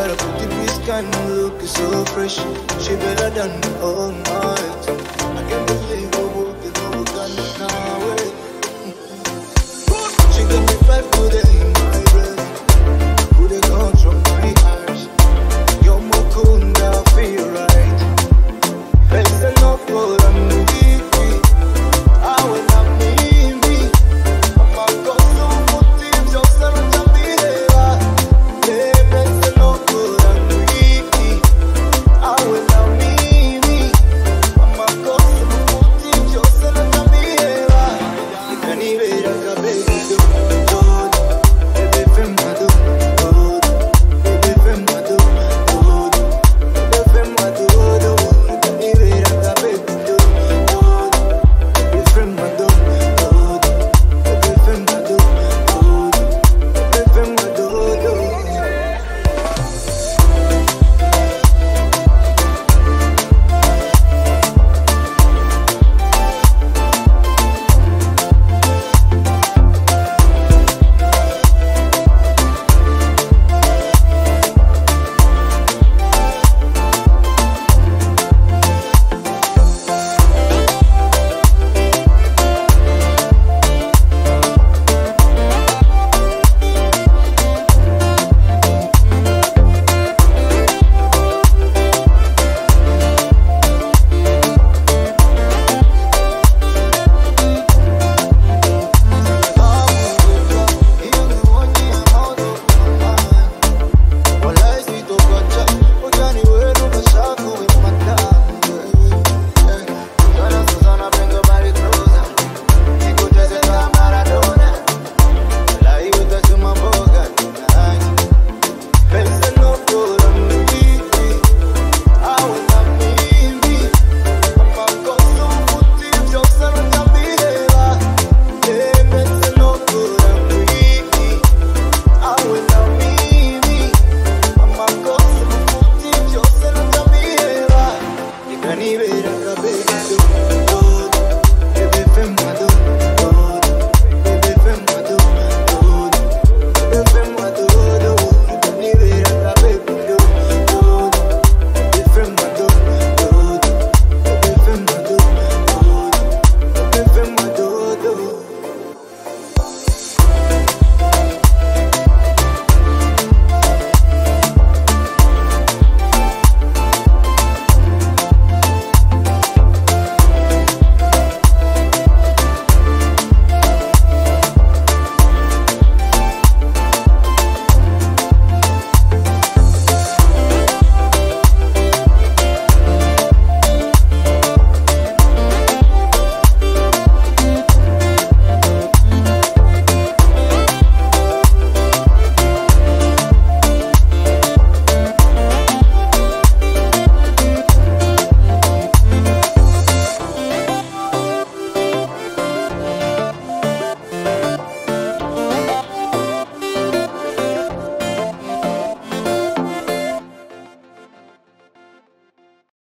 Gotta put the skin, look so fresh. She better than the old mine.